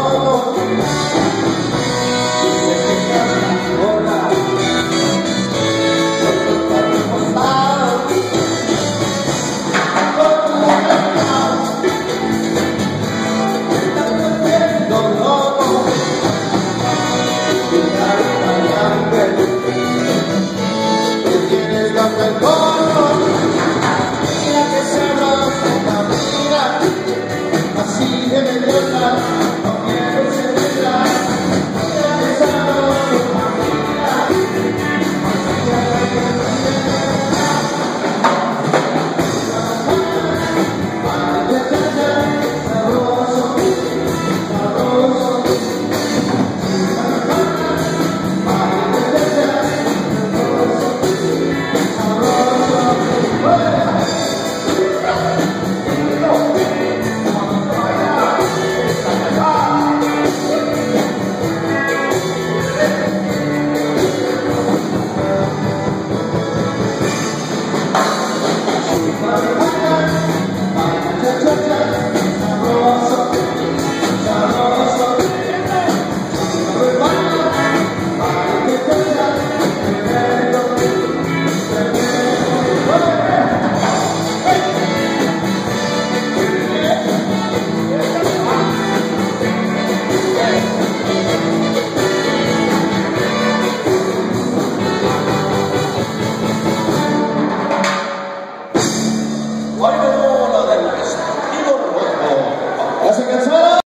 Oh.